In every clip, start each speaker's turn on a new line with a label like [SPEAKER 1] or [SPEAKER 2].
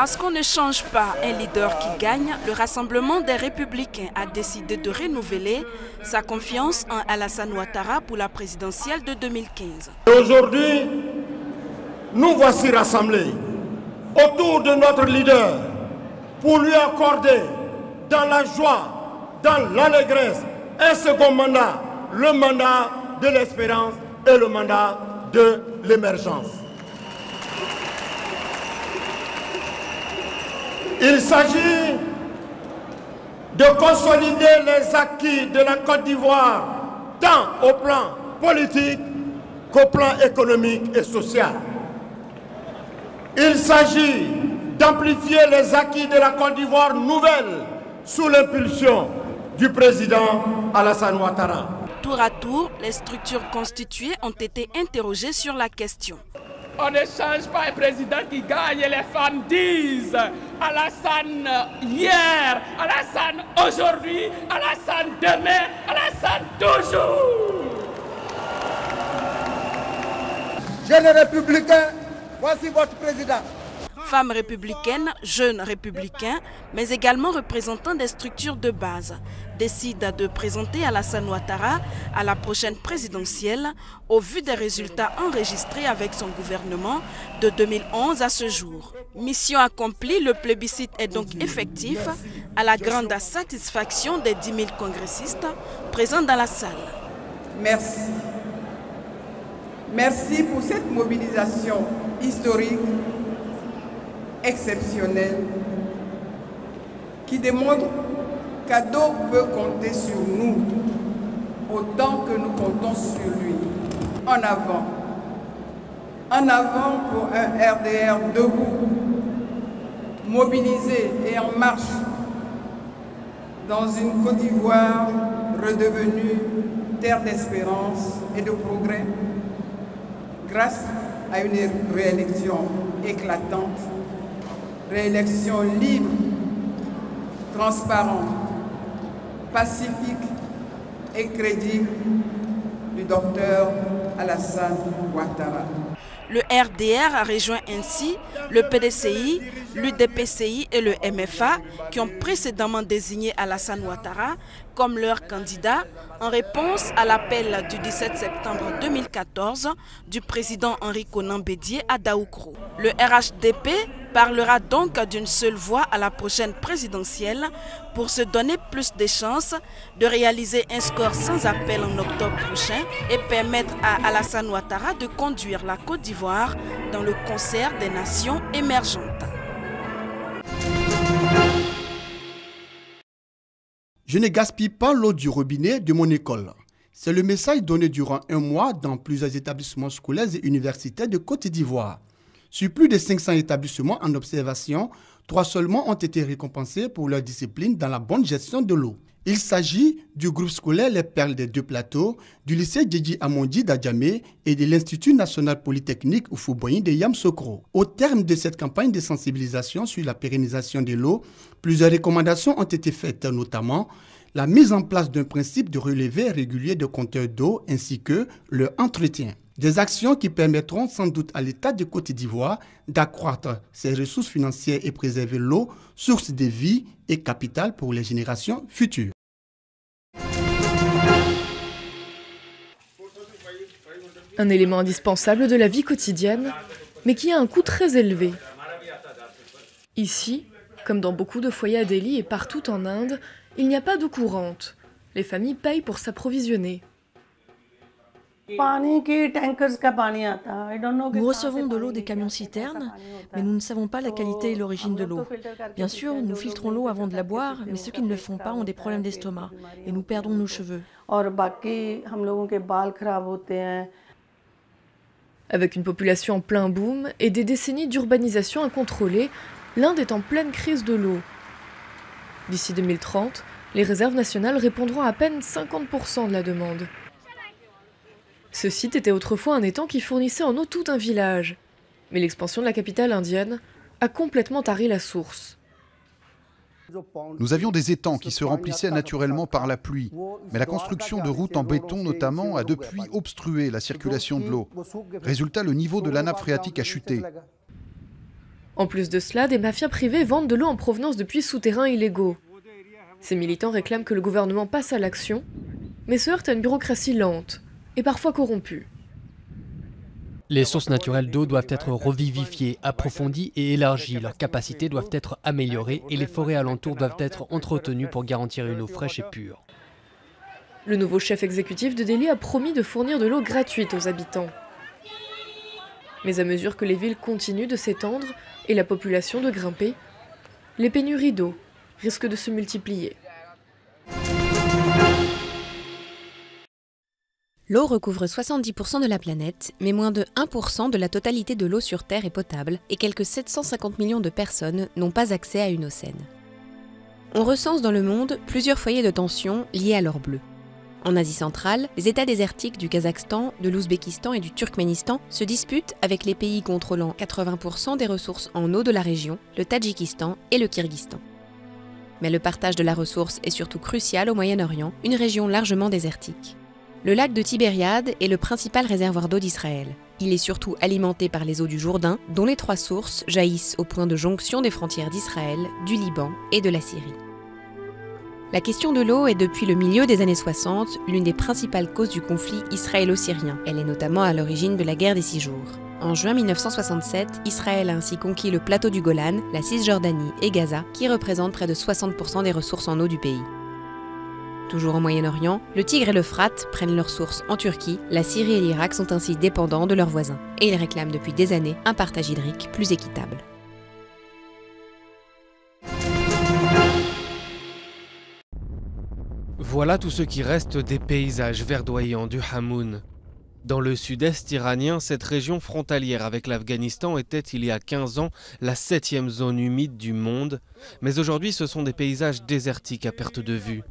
[SPEAKER 1] Parce qu'on ne change pas un leader qui gagne, le Rassemblement des Républicains a décidé de renouveler sa confiance en Alassane Ouattara pour la présidentielle de 2015.
[SPEAKER 2] Aujourd'hui, nous voici rassemblés autour de notre leader pour lui accorder dans la joie, dans l'allégresse, un second mandat, le mandat de l'espérance et le mandat de l'émergence. Il s'agit de consolider les acquis de la Côte d'Ivoire, tant au plan politique qu'au plan économique et social. Il s'agit d'amplifier les acquis de la Côte d'Ivoire nouvelle sous l'impulsion du président Alassane Ouattara.
[SPEAKER 1] Tour à tour, les structures constituées ont été interrogées sur la question.
[SPEAKER 3] On ne change pas un président qui gagne. Les femmes disent Alassane hier, Alassane aujourd'hui, Alassane demain, Alassane toujours.
[SPEAKER 4] Jeunes républicains, voici votre président.
[SPEAKER 1] Femmes républicaines, jeunes républicains, mais également représentants des structures de base, décident de présenter Alassane Ouattara à la prochaine présidentielle au vu des résultats enregistrés avec son gouvernement de 2011 à ce jour. Mission accomplie, le plébiscite est donc effectif à la grande satisfaction des 10 000 congressistes présents dans la salle.
[SPEAKER 5] Merci. Merci pour cette mobilisation historique exceptionnel qui démontre qu'Ado peut compter sur nous autant que nous comptons sur lui. En avant. En avant pour un RDR debout, mobilisé et en marche dans une Côte d'Ivoire redevenue terre d'espérance et de progrès grâce à une réélection éclatante réélection libre, transparente, pacifique et crédible du docteur Alassane Ouattara.
[SPEAKER 1] Le RDR a rejoint ainsi le PDCI, l'UDPCI et le MFA qui ont précédemment désigné Alassane Ouattara comme leur candidat en réponse à l'appel du 17 septembre 2014 du président Henri Conan Bédier à Daoukro. Le RHDP parlera donc d'une seule voix à la prochaine présidentielle pour se donner plus de chances de réaliser un score sans appel en octobre prochain et permettre à Alassane Ouattara de conduire la Côte d'Ivoire dans le concert des nations émergentes.
[SPEAKER 6] Je ne gaspille pas l'eau du robinet de mon école. C'est le message donné durant un mois dans plusieurs établissements scolaires et universitaires de Côte d'Ivoire. Sur plus de 500 établissements en observation, trois seulement ont été récompensés pour leur discipline dans la bonne gestion de l'eau. Il s'agit du groupe scolaire Les Perles des Deux Plateaux, du lycée Djidji Amondi d'Adjamé et de l'Institut national polytechnique Oufouboyin de Yamsokro. Au terme de cette campagne de sensibilisation sur la pérennisation de l'eau, plusieurs recommandations ont été faites, notamment la mise en place d'un principe de relevé régulier de compteurs d'eau ainsi que le entretien. Des actions qui permettront sans doute à l'État de Côte d'Ivoire d'accroître ses ressources financières et préserver l'eau, source de vie et capital pour les générations futures.
[SPEAKER 7] Un élément indispensable de la vie quotidienne, mais qui a un coût très élevé. Ici, comme dans beaucoup de foyers à Delhi et partout en Inde, il n'y a pas d'eau courante. Les familles payent pour s'approvisionner.
[SPEAKER 8] Nous recevons de l'eau des camions-citernes, mais nous ne savons pas la qualité et l'origine de l'eau. Bien sûr, nous filtrons l'eau avant de la boire, mais ceux qui ne le font pas ont des problèmes d'estomac et nous perdons nos cheveux.
[SPEAKER 7] Avec une population en plein boom et des décennies d'urbanisation incontrôlée, l'Inde est en pleine crise de l'eau. D'ici 2030, les réserves nationales répondront à peine 50% de la demande. Ce site était autrefois un étang qui fournissait en eau tout un village. Mais l'expansion de la capitale indienne a complètement tari la source.
[SPEAKER 9] Nous avions des étangs qui se remplissaient naturellement par la pluie, mais la construction de routes en béton notamment a depuis obstrué la circulation de l'eau. Résultat, le niveau de la nappe phréatique a chuté.
[SPEAKER 7] En plus de cela, des mafias privées vendent de l'eau en provenance de puits souterrains illégaux. Ces militants réclament que le gouvernement passe à l'action, mais se heurtent à une bureaucratie lente et parfois corrompue.
[SPEAKER 10] Les sources naturelles d'eau doivent être revivifiées, approfondies et élargies. Leurs capacités doivent être améliorées et les forêts alentours doivent être entretenues pour garantir une eau fraîche et pure.
[SPEAKER 7] Le nouveau chef exécutif de Delhi a promis de fournir de l'eau gratuite aux habitants. Mais à mesure que les villes continuent de s'étendre et la population de grimper, les pénuries d'eau risquent de se multiplier.
[SPEAKER 11] L'eau recouvre 70% de la planète, mais moins de 1% de la totalité de l'eau sur Terre est potable et quelques 750 millions de personnes n'ont pas accès à une eau saine. On recense dans le monde plusieurs foyers de tension liés à l'or bleu. En Asie centrale, les États désertiques du Kazakhstan, de l'Ouzbékistan et du Turkménistan se disputent avec les pays contrôlant 80% des ressources en eau de la région, le Tadjikistan et le Kyrgyzstan. Mais le partage de la ressource est surtout crucial au Moyen-Orient, une région largement désertique. Le lac de Tibériade est le principal réservoir d'eau d'Israël. Il est surtout alimenté par les eaux du Jourdain, dont les trois sources jaillissent au point de jonction des frontières d'Israël, du Liban et de la Syrie. La question de l'eau est depuis le milieu des années 60 l'une des principales causes du conflit israélo-syrien. Elle est notamment à l'origine de la guerre des six jours. En juin 1967, Israël a ainsi conquis le plateau du Golan, la Cisjordanie et Gaza, qui représentent près de 60% des ressources en eau du pays. Toujours au Moyen-Orient, le Tigre et l'Euphrate prennent leurs sources en Turquie, la Syrie et l'Irak sont ainsi dépendants de leurs voisins, et ils réclament depuis des années un partage hydrique plus équitable.
[SPEAKER 12] Voilà tout ce qui reste des paysages verdoyants du Hamoun. Dans le sud-est iranien, cette région frontalière avec l'Afghanistan était il y a 15 ans la septième zone humide du monde, mais aujourd'hui ce sont des paysages désertiques à perte de vue.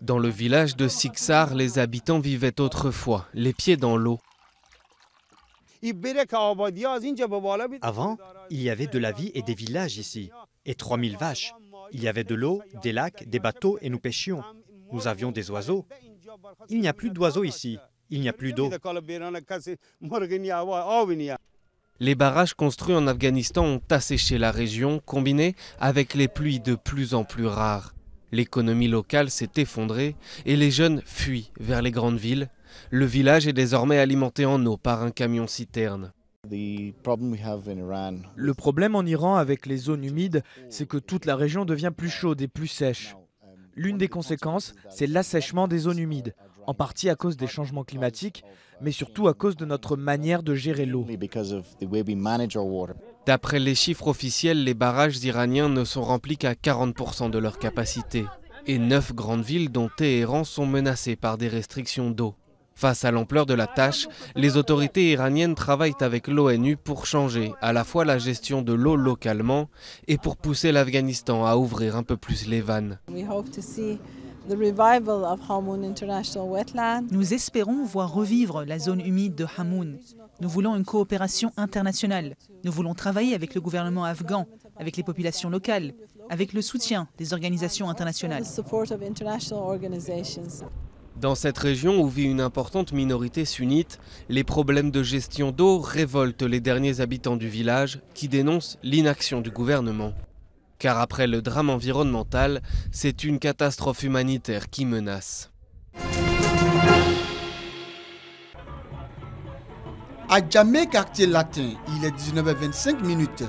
[SPEAKER 12] Dans le village de Siksar, les habitants vivaient autrefois, les pieds dans l'eau.
[SPEAKER 13] Avant, il y avait de la vie et des villages ici, et 3000 vaches. Il y avait de l'eau, des lacs, des bateaux, et nous pêchions. Nous avions des oiseaux. Il n'y a plus d'oiseaux ici, il n'y a plus d'eau.
[SPEAKER 12] Les barrages construits en Afghanistan ont asséché la région, combiné avec les pluies de plus en plus rares. L'économie locale s'est effondrée et les jeunes fuient vers les grandes villes. Le village est désormais alimenté en eau par un camion-citerne.
[SPEAKER 14] Le problème en Iran avec les zones humides, c'est que toute la région devient plus chaude et plus sèche. L'une des conséquences, c'est l'assèchement des zones humides, en partie à cause des changements climatiques, mais surtout à cause de notre manière de gérer l'eau.
[SPEAKER 12] D'après les chiffres officiels, les barrages iraniens ne sont remplis qu'à 40% de leur capacité. Et neuf grandes villes, dont Téhéran, sont menacées par des restrictions d'eau. Face à l'ampleur de la tâche, les autorités iraniennes travaillent avec l'ONU pour changer à la fois la gestion de l'eau localement et pour pousser l'Afghanistan à ouvrir un peu plus les vannes.
[SPEAKER 15] Nous espérons voir revivre la zone humide de Hamoun. Nous voulons une coopération internationale. Nous voulons travailler avec le gouvernement afghan, avec les populations locales, avec le soutien des organisations internationales.
[SPEAKER 12] Dans cette région où vit une importante minorité sunnite, les problèmes de gestion d'eau révoltent les derniers habitants du village qui dénoncent l'inaction du gouvernement. Car après le drame environnemental, c'est une catastrophe humanitaire qui menace.
[SPEAKER 6] À Djamé, quartier latin, il est 19h25 minutes.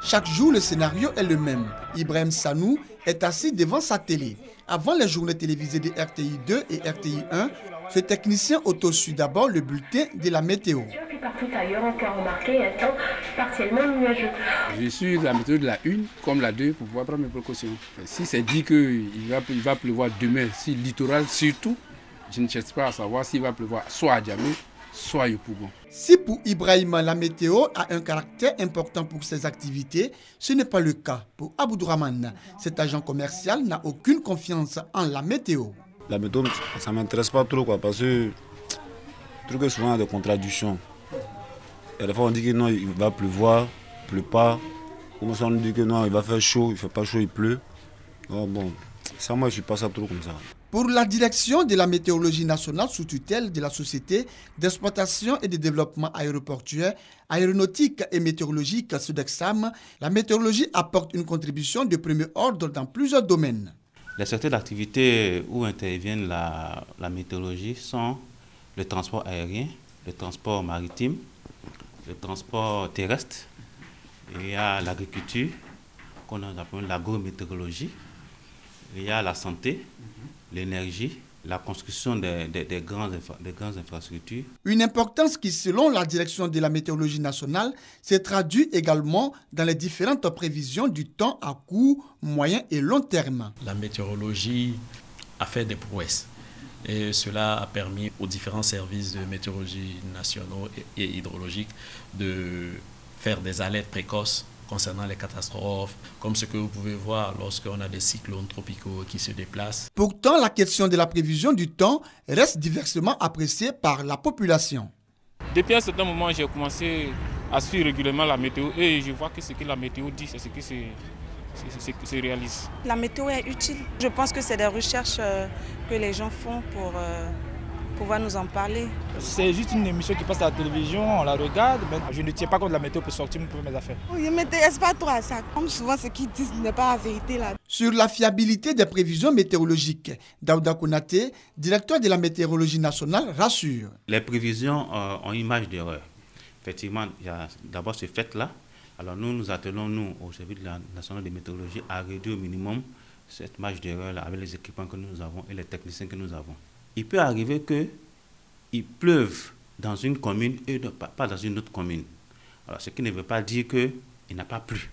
[SPEAKER 6] Chaque jour, le scénario est le même. Ibrahim Sanou est assis devant sa télé. Avant les journées télévisées de RTI 2 et RTI 1, ce technicien auto-suit d'abord le bulletin de la météo.
[SPEAKER 16] Partout ailleurs, on peut remarquer un temps partiellement nuageux.
[SPEAKER 17] Je suis la météo de la 1 comme la 2 pour pouvoir prendre mes précautions. Si c'est dit qu'il va, il va pleuvoir demain, si littoral surtout, je ne cherche pas à savoir s'il va pleuvoir soit à Djamé, soit à Yopougon.
[SPEAKER 6] Si pour Ibrahim la météo a un caractère important pour ses activités, ce n'est pas le cas pour Aboudourahman. Cet agent commercial n'a aucune confiance en la météo.
[SPEAKER 18] La météo, ça ne m'intéresse pas trop quoi, parce que je trouve que souvent il y a des contradictions. Et des fois on dit que non, il va pleuvoir, il ne pleut pas. Ou on nous dit que non, il va faire chaud, il ne fait pas chaud, il pleut. bon, Ça, moi, je suis pas ça trop comme ça.
[SPEAKER 6] Pour la direction de la météorologie nationale sous tutelle de la Société d'exploitation et de développement aéroportuaire, aéronautique et météorologique Sudexam, la météorologie apporte une contribution de premier ordre dans plusieurs domaines.
[SPEAKER 1] Les secteurs d'activité où intervient la, la météorologie sont le transport aérien, le transport maritime, le transport terrestre, il y a l'agriculture, qu'on appelle l'agrométéorologie, il y a la santé, l'énergie, la construction des, des, des, grandes, des grandes infrastructures.
[SPEAKER 6] Une importance qui, selon la direction de la météorologie nationale, se traduit également dans les différentes prévisions du temps à court, moyen et long terme.
[SPEAKER 19] La météorologie a fait des prouesses. Et cela a permis aux différents services de météorologie nationaux et hydrologiques de faire des alertes précoces concernant les catastrophes, comme ce que vous pouvez voir lorsqu'on a des cyclones tropicaux qui se déplacent.
[SPEAKER 6] Pourtant, la question de la prévision du temps reste diversement appréciée par la population.
[SPEAKER 20] Depuis un certain moment, j'ai commencé à suivre régulièrement la météo et je vois que ce que la météo dit, c'est ce qui se, réalise.
[SPEAKER 21] La météo est utile. Je pense que c'est des recherches que les gens font pour pouvoir nous en parler.
[SPEAKER 22] C'est juste une émission qui passe à la télévision, on la regarde, mais je ne tiens pas compte de la météo pour sortir pour mes affaires.
[SPEAKER 21] Oui, je ne m'intéresse pas trop à ça. Comme souvent, ce qu'ils disent n'est pas la vérité là.
[SPEAKER 6] Sur la fiabilité des prévisions météorologiques, Daouda Konate, directeur de la météorologie nationale, rassure.
[SPEAKER 1] Les prévisions euh, ont une marge d'erreur. Effectivement, il y a d'abord ce fait-là. Alors nous, nous attelons, nous, au service de la nationale de météorologie, à réduire au minimum cette marge d'erreur-là avec les équipements que nous avons et les techniciens que nous avons il peut arriver qu'il pleuve dans une commune et pas dans une autre commune. Alors, ce qui ne veut pas dire qu'il n'a pas plu.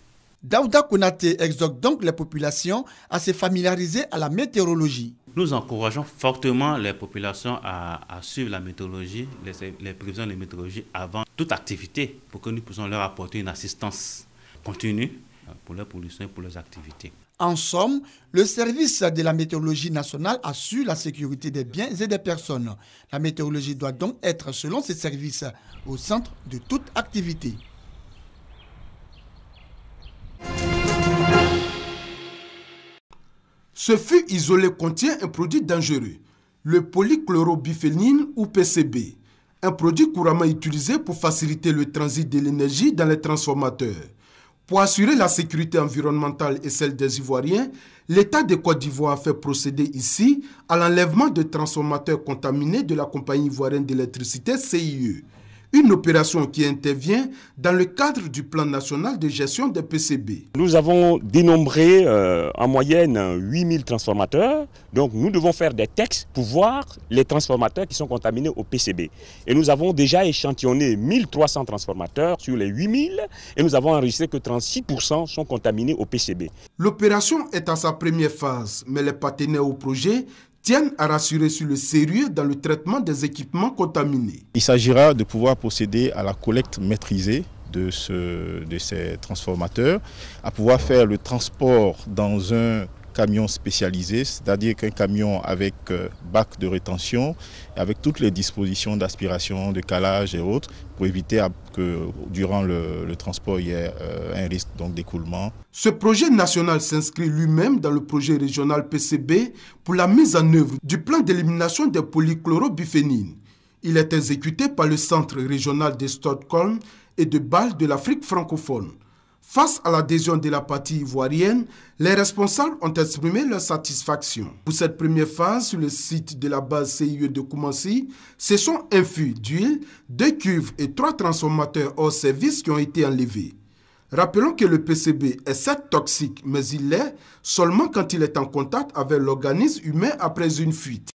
[SPEAKER 6] Daouda Konate exhorte donc les populations à se familiariser à la météorologie.
[SPEAKER 1] Nous encourageons fortement les populations à, suivre la météorologie, les, les prévisions de météorologie avant toute activité pour que nous puissions leur apporter une assistance continue pour leurs pollutions et pour leurs activités.
[SPEAKER 6] En somme, le service de la météorologie nationale assure la sécurité des biens et des personnes. La météorologie doit donc être, selon ces services, au centre de toute activité.
[SPEAKER 2] Ce fût isolé contient un produit dangereux, le polychlorobiphénine ou PCB, un produit couramment utilisé pour faciliter le transit de l'énergie dans les transformateurs. Pour assurer la sécurité environnementale et celle des Ivoiriens, l'État de Côte d'Ivoire fait procéder ici à l'enlèvement de transformateurs contaminés de la compagnie ivoirienne d'électricité CIE une opération qui intervient dans le cadre du plan national de gestion des PCB.
[SPEAKER 23] Nous avons dénombré euh, en moyenne 8000 transformateurs, donc nous devons faire des textes pour voir les transformateurs qui sont contaminés au PCB. Et nous avons déjà échantillonné 1300 transformateurs sur les 8000 et nous avons enregistré que 36% sont contaminés au PCB.
[SPEAKER 2] L'opération est à sa première phase, mais les partenaires au projet tiennent à rassurer sur le sérieux dans le traitement des équipements contaminés.
[SPEAKER 24] Il s'agira de pouvoir procéder à la collecte maîtrisée de, ce, de ces transformateurs, à pouvoir faire le transport dans un camion spécialisé, c'est-à-dire qu'un camion avec euh, bac de rétention, avec toutes les dispositions d'aspiration, de calage et autres, pour éviter que durant le, transport il y ait euh, un risque d'écoulement.
[SPEAKER 2] Ce projet national s'inscrit lui-même dans le projet régional PCB pour la mise en œuvre du plan d'élimination des polychlorobiphénines. Il est exécuté par le Centre régional de Stockholm et de Bâle de l'Afrique francophone. Face à l'adhésion de la partie ivoirienne, les responsables ont exprimé leur satisfaction. Pour cette première phase, sur le site de la base CIE de Koumassi, ce sont un fût d'huile, deux cuves et trois transformateurs hors service qui ont été enlevés. Rappelons que le PCB est certes toxique, mais il l'est seulement quand il est en contact avec l'organisme humain après une fuite.